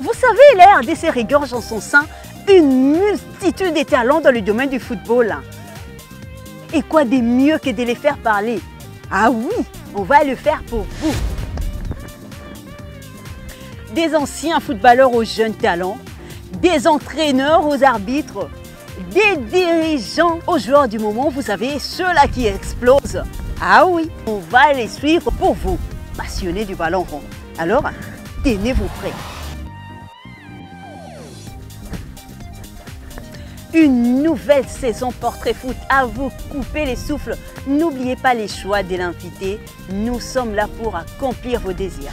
Vous savez, l'air RDC regorge en son sein une multitude de talents dans le domaine du football. Et quoi de mieux que de les faire parler? Ah oui, on va le faire pour vous. Des anciens footballeurs aux jeunes talents, des entraîneurs aux arbitres, des dirigeants aux joueurs du moment, vous savez, ceux-là qui explosent. Ah oui, on va les suivre pour vous, passionnés du ballon rond. Alors, tenez-vous prêts. Une nouvelle saison Portrait Foot à vous couper les souffles. N'oubliez pas les choix de l'invité. Nous sommes là pour accomplir vos désirs.